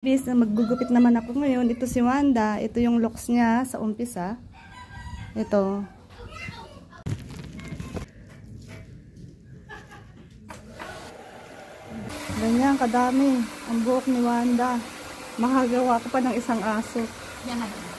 Bis, maggugupit naman ako ngayon. Ito si Wanda. Ito yung locks niya sa umpisa. Ito. Ganyan, kadami. Ang buhok ni Wanda. Makagawa ko pa ng isang aso. Yan.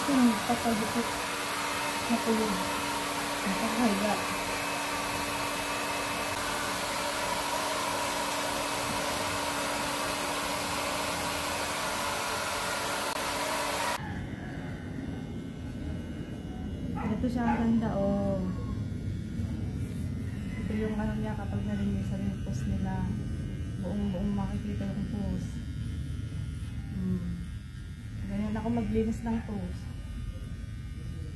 Ang aking papagupit na tulog. Ang paghaga. Ito siya ang ganda, oh. Ito yung ano niya kapag nalinisan yung post nila. Buong buong makikita yung post. Hmm. Ganyan ako maglinis ng toast.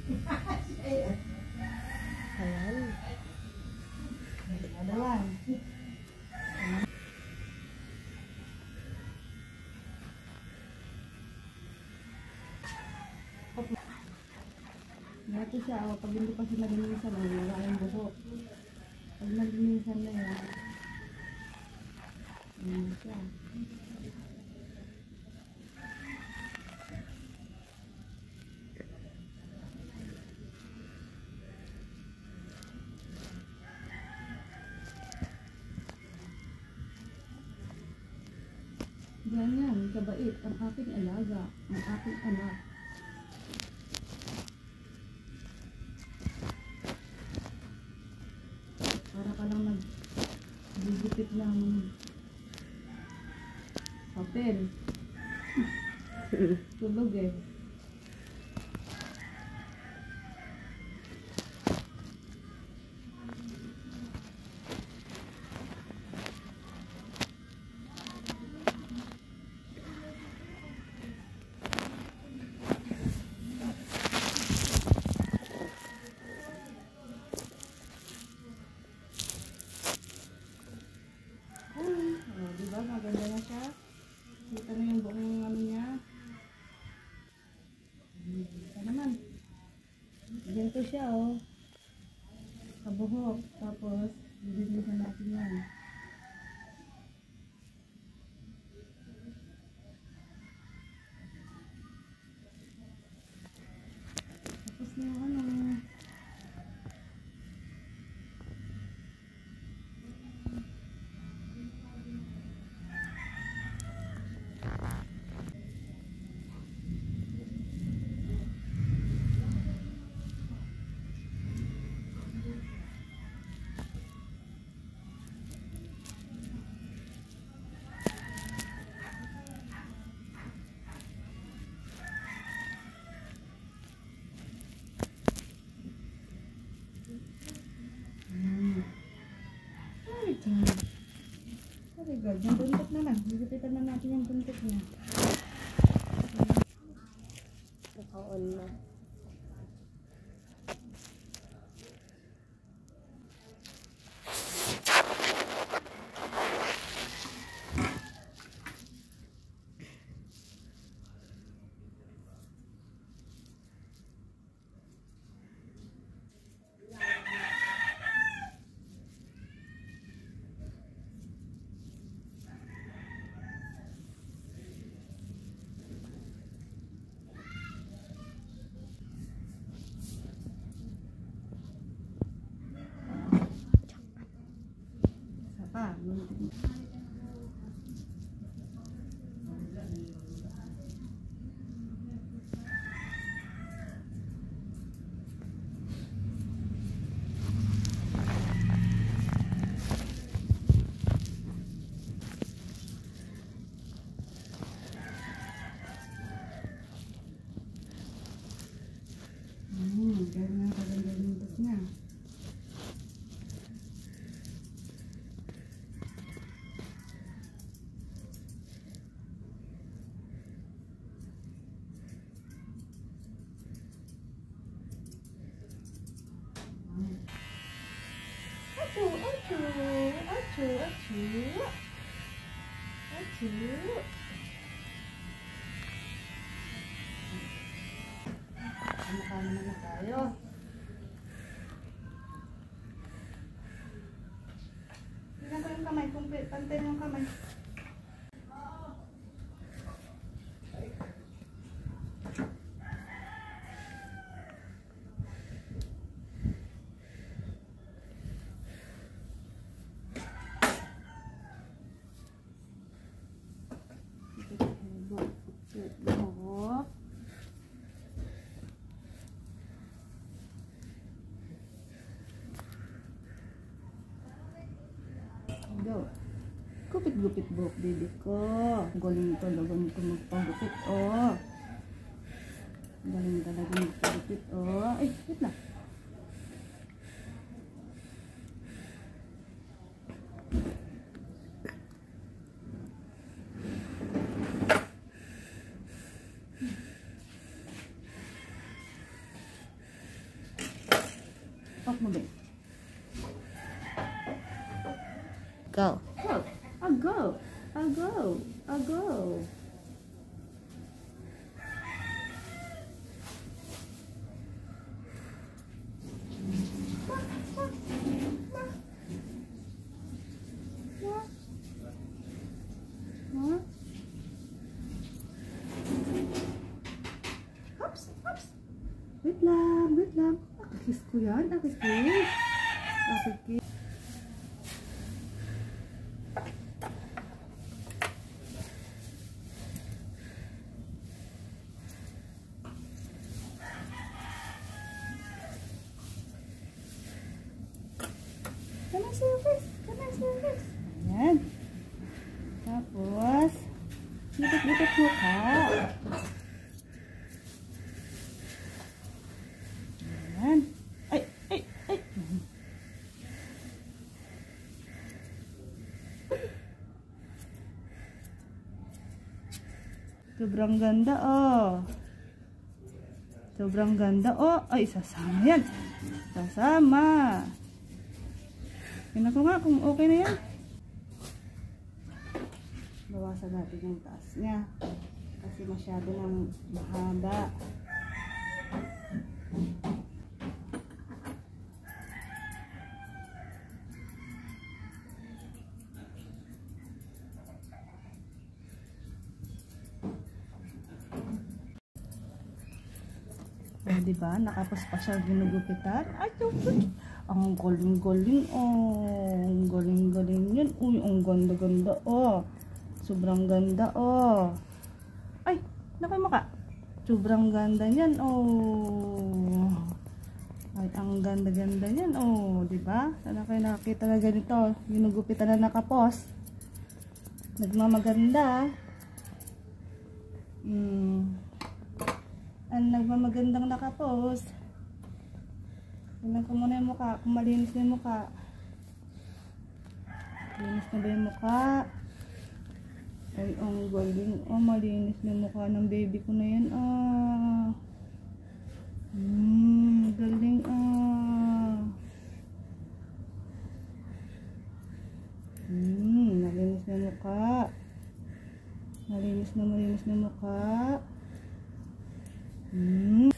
Ayan. Adawan. Dati siya, oh, pag hindi pa siya nalinisan, oh, wala yung buhok. Pag nalinisan na yan, ayan siya. Ganyan, kabait, ang aking alaga, ang aking anak. Para ka lang nag ng papel. Tulog eh. Oh, di ba? Maganda na siya. Kita mo yung buong ano niya. Kita naman. Ganito siya, oh. Kabuhok. Tapos, bibigyan natin yan. Tapos na yung ano. Mm. Very good. Very good. Yung buntot naman. Higupitan na natin yung buntot niya. Mm-hmm. Achu, achu. Achu. Ano naman na tayo? Tingnan ko yung kamay, kung pi- pantay yung kamay. Go. Go. Gupit-gupit buhok, baby ko. Galing talaga nito magpagupit, oh. Galing talaga magpagupit, oh. Ay, wait lang. Go. Go. I'll go. I'll go. I'll go. Wait lang, wait lang. Akikis ko yan, akikis. Akikis. Come mo ka. Ayan. Ay, ay, ay. Sobrang ganda, oh. Sobrang ganda, oh. Ay, sasama yan. Sasama. Tingnan ko nga kung okay na yan. Bawasan natin yung taas niya. Kasi masyado nang mahaba. Oh, di ba? Nakapos pa siya ginugupitan. Ay, tupit. Ang galing-galing, oh. Ang galing-galing yan. Uy, ang ganda-ganda, oh. Sobrang ganda, oh. Ay, naku maka. Sobrang ganda niyan, oh. Ay, ang ganda-ganda niyan, oh. Ba? Sana kayo nakakita na ganito. Ginugupitan na nakapos. Nagmamaganda. Hmm. Ang nagmamagandang nakapos. Tingnan ko muna yung mukha. Kung malinis na yung mukha. Malinis na ba yung mukha? Ay, ang galing. Oh, malinis na mukha ng baby ko na yan. Ah. Hmm, galing ah. Hmm, malinis na mukha. Malinis na malinis na mukha. Hmm.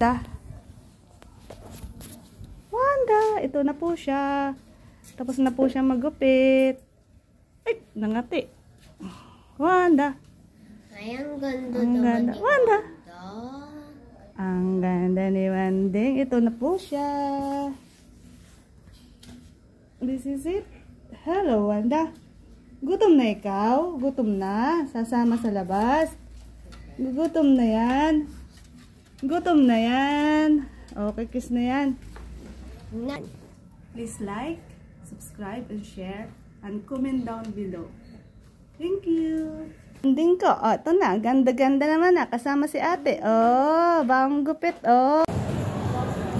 Ta. Wanda, ito na po siya. Tapos na po siya magupit. Ay, nangati. Wanda. Ay, ang ganda Ang naman ganda. ni Wanda. Wanda. Ang ganda ni Wanding. Ito na po siya. This is it. Hello, Wanda. Gutom na ikaw? Gutom na? Sasama sa labas? Gutom na yan? Gutom na yan? Okay, kiss na yan. Nan. Please like, subscribe, and share, and comment down below. Thank you! Ending ko. Oh, ito na. Ganda-ganda naman na. Kasama si ate. Oh, bang gupit. Oh.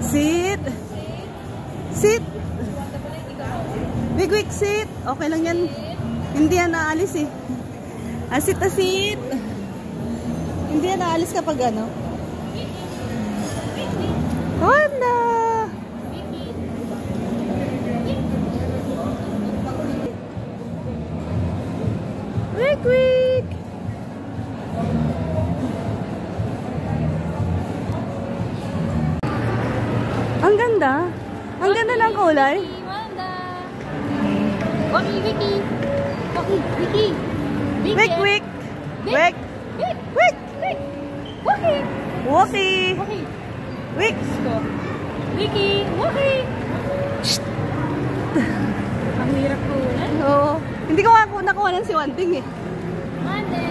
Sit. Sit. Big Wick, sit. Okay lang yan. Hindi yan naalis eh. Asit, asit. Hindi yan naalis kapag ano. Wick, wick. Ang ganda. Ang ganda ng kulay. Vicky. Vicky. Wick, wick. Wick. Vic. Wick. Vic. Waki. Wookie. Waki. Wick. Vicky. Waki. Ang hirap ko. Oo. Hindi ko ako nakuha ng si Wanting eh. Wanting!